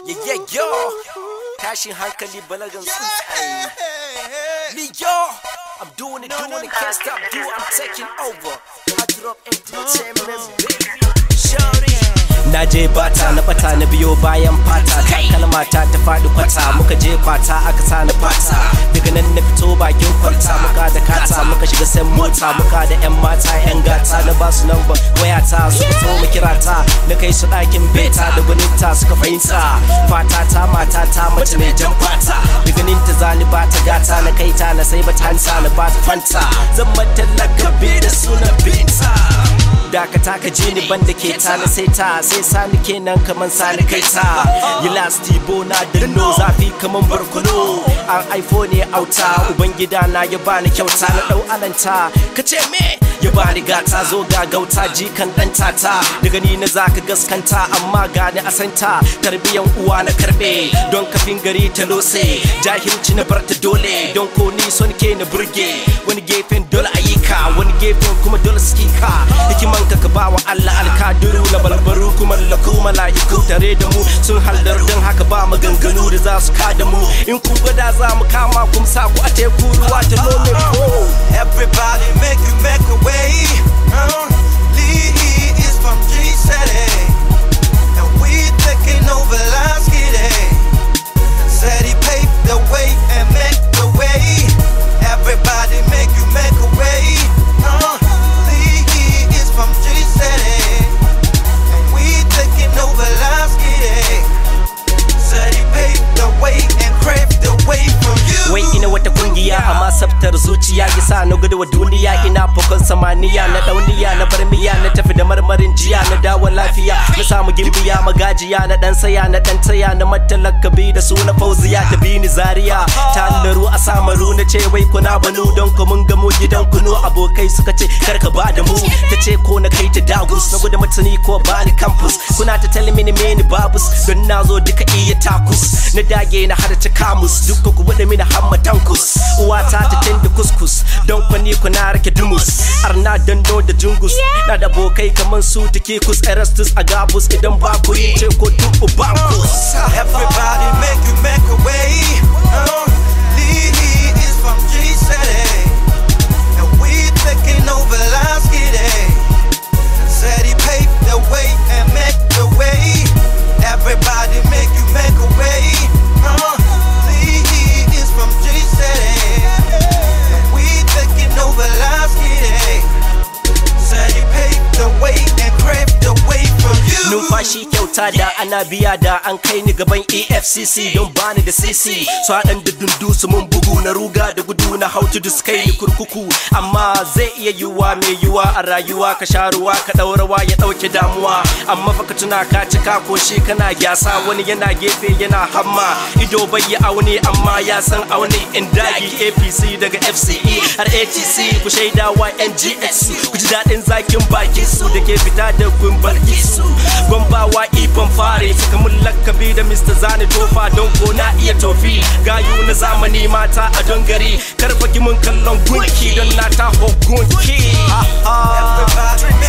Yeah, yeah, yo. Tashin hankali balagan tsuntsaye. Me, yo. I'm doing it, doing it, can't stop doing I'm taking over. I drop entertainment, baby. Na je bata na bata na biyo bayan fata. Takalma ta ta faɗi kwata. Muka je kwata aka sa na fata. daga nan na fito bakin kwalta muka da kata muka shiga sen mota. Muka da yan mata yan gata na ba su number wayata su fito mu kira ta na kai su ɗakin beta da gwaninta suka fahimta. Fata ta mata ta mace mai jan fata. Da ganin ta zani ba ta gata na kai ta na sai bata hansa na ba ta fanta. Zan mata lakabi da suna binta dakata ka ji ni banda ke ta na sai ta sai sani kenan kaman sani kai ta. Yi lastibo na danno zafi kaman barkono. An aifo ne auta. Ubangida na ya bani kyauta na ɗau alanta. Ka ce me? Ya bani gata zo ga gauta jikan dan tata. Daga ni na zaka gaskanta amma gani asanta tarbiyan uwa na karɓe don kafin gari ta lose. Jahilci na barta dole don ko ni son ke na burge. Wani gefen dole ayyuka wani gefen kuma dole skika hikiman ka ka bawa Allah alkadiru na laku tare da mu sun haldar don haka ba maganganu da za su kada mu in kun gwada za mu kama kum sa ku a teku ruwa ta nome Everybody make you make a way. Sabtar zuciya ya sa na gudu wa duniya. Ina fakon samaniya na dauniya na barmiya na tafi da marmarin jiya na dawo lafiya. Na samu gimbiya magajiya na dan saya na dan taya na matalakabi da suna fauziya ta bi ni zaria ta naru a samaru na ce wai kuna banu don ku mun gamo gidan kunu abokai suka ce kar ka ba da mu. Ta ce ko na kai ta dagus na gudu matani ko bani campus. Kuna ta tell mini meni babus don na zo duka iya takus. Na dage na hada ta kamus duka ku buɗe mini hamma tankus. Uwata ta tanda kuskus don kwani ku na rake dumus. Arna dando da jungus. Na da bokai kaman su take kus erastus agabus idan ba ku yi ce ko duk ubankus Everybody make you make a way. You. Kyauta da ana biya da an kai ni gaban efcc don bani da cc su haɗan da dundu su mun bugu na ruga da gudu na hautu da su kai ni kurkuku. Amma zai iya yiwuwa mai yiwuwa a rayuwa ka sha ruwa ka ɗaurawa ya ɗauke damuwa. Amma fa ka tuna ka cika ko shi kana gyasa wani yana gefe yana hamma. Ido bai yi aune amma ya san aune in dagi apc daga fce har atc ku shaidawa ngx ku ji daɗin zakin baki su da ke fita da gumbar su gwambawa ban fare kamar lakabi da Mr. Zani tofa. Don ko na iya tofi. Gayu na zamani mata a don gari. Karfaki mun kallon gunki don na taho gunki. Ha ha.